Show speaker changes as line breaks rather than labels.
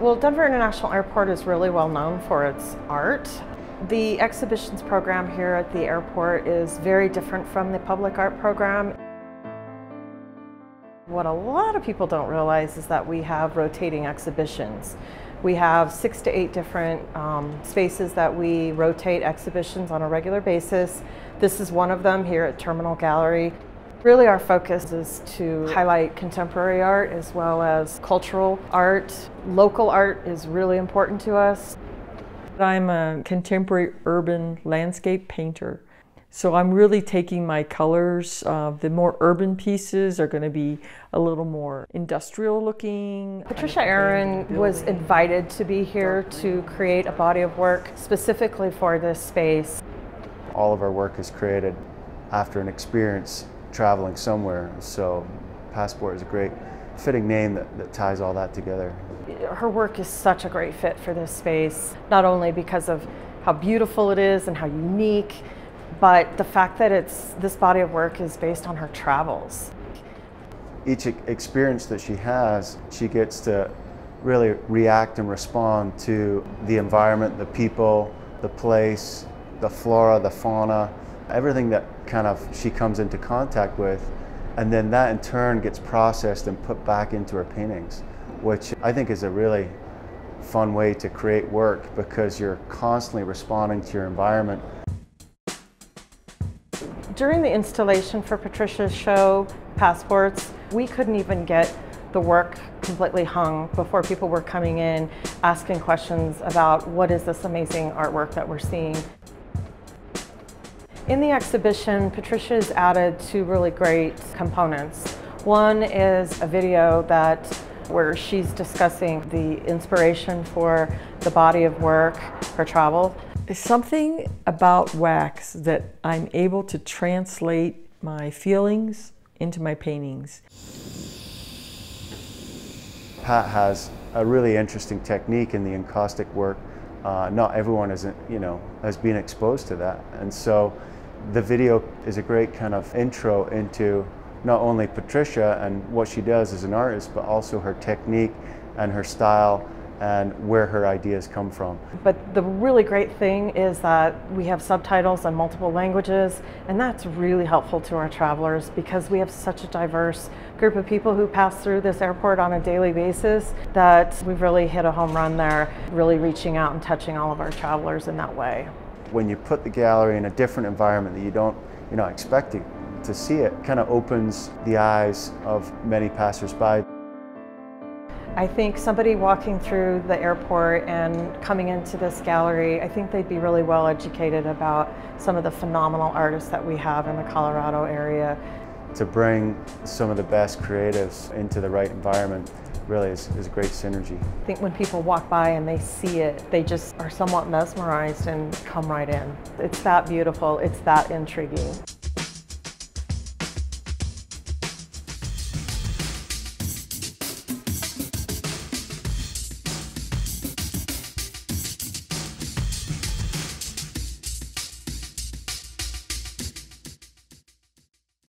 Well, Denver International Airport is really well known for its art. The exhibitions program here at the airport is very different from the public art program. What a lot of people don't realize is that we have rotating exhibitions. We have six to eight different um, spaces that we rotate exhibitions on a regular basis. This is one of them here at Terminal Gallery. Really our focus is to highlight contemporary art as well as cultural art. Local art is really important to us.
I'm a contemporary urban landscape painter. So I'm really taking my colors. Uh, the more urban pieces are going to be a little more industrial looking.
Patricia Aaron was invited to be here to create a body of work specifically for this space.
All of our work is created after an experience traveling somewhere. So Passport is a great fitting name that, that ties all that together.
Her work is such a great fit for this space, not only because of how beautiful it is and how unique, but the fact that it's this body of work is based on her travels.
Each experience that she has, she gets to really react and respond to the environment, the people, the place, the flora, the fauna, everything that kind of she comes into contact with. And then that in turn gets processed and put back into her paintings, which I think is a really fun way to create work because you're constantly responding to your environment
during the installation for Patricia's show, Passports, we couldn't even get the work completely hung before people were coming in asking questions about what is this amazing artwork that we're seeing. In the exhibition, Patricia has added two really great components. One is a video that where she's discussing the inspiration for the body of work, her travel,
something about wax that I'm able to translate my feelings into my paintings.
Pat has a really interesting technique in the encaustic work. Uh, not everyone is, you know, has been exposed to that. And so the video is a great kind of intro into not only Patricia and what she does as an artist, but also her technique and her style and where her ideas come from.
But the really great thing is that we have subtitles in multiple languages, and that's really helpful to our travelers because we have such a diverse group of people who pass through this airport on a daily basis that we've really hit a home run there, really reaching out and touching all of our travelers in that way.
When you put the gallery in a different environment that you don't, you're not expecting to see it, kind of opens the eyes of many passersby.
I think somebody walking through the airport and coming into this gallery, I think they'd be really well educated about some of the phenomenal artists that we have in the Colorado area.
To bring some of the best creatives into the right environment really is, is a great synergy.
I think when people walk by and they see it, they just are somewhat mesmerized and come right in. It's that beautiful, it's that intriguing.